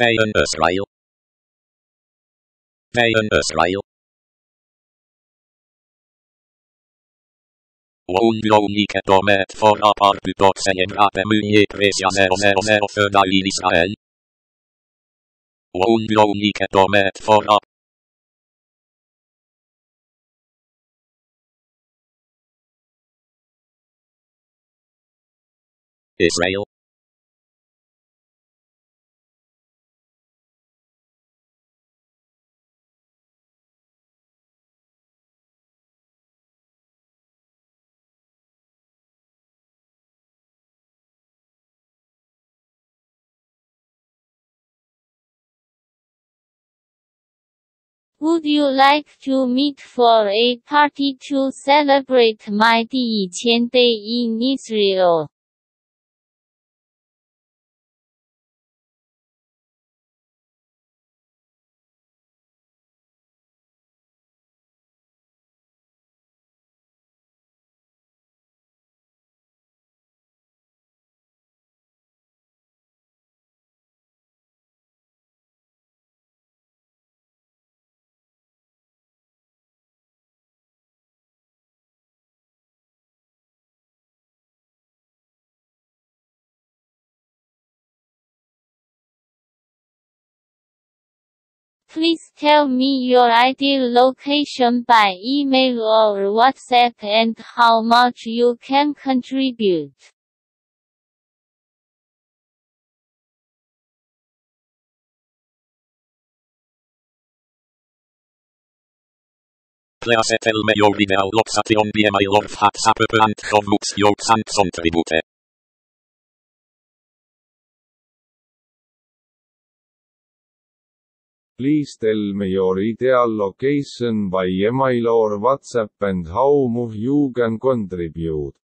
Vayan Israel. Vayan Israel. Unknownike domet for apartudoksejen rapemuje presja 000 föda i Israel. Unknownike domet for ap Israel. Would you like to meet for a party to celebrate my 第一千 day in Israel? Please tell me your ideal location by email or WhatsApp and how much you can contribute. Pleasetelme joudidea loksation biemailor WhatsApp and chovluks joutsant contribute. Please tell me your ideal location by email or WhatsApp and how much you can contribute.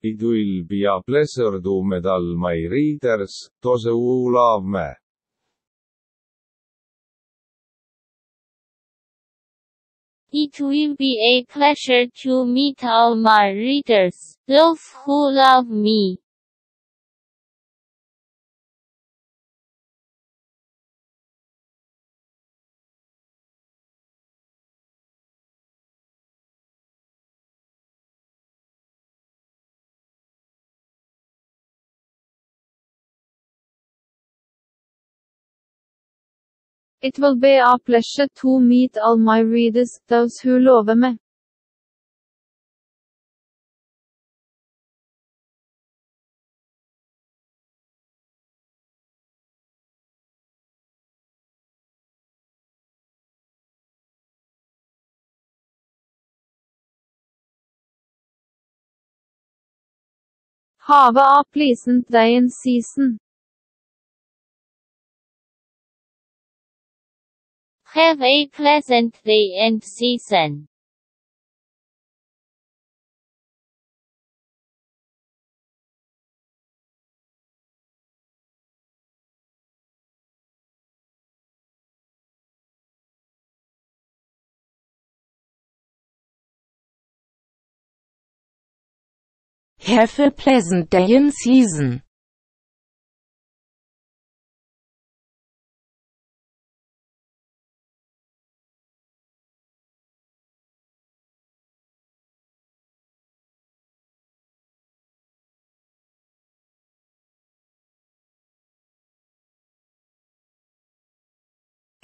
It will be a pleasure to meet all my readers, those who love me. It will be a pleasure to meet all my readers, those who love me. It will be a pleasure to meet all my readers, those who love me. Have a pleasant day and season. Have a pleasant day and season. Have a pleasant day and season.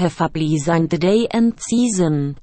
Have a pleasant day and season.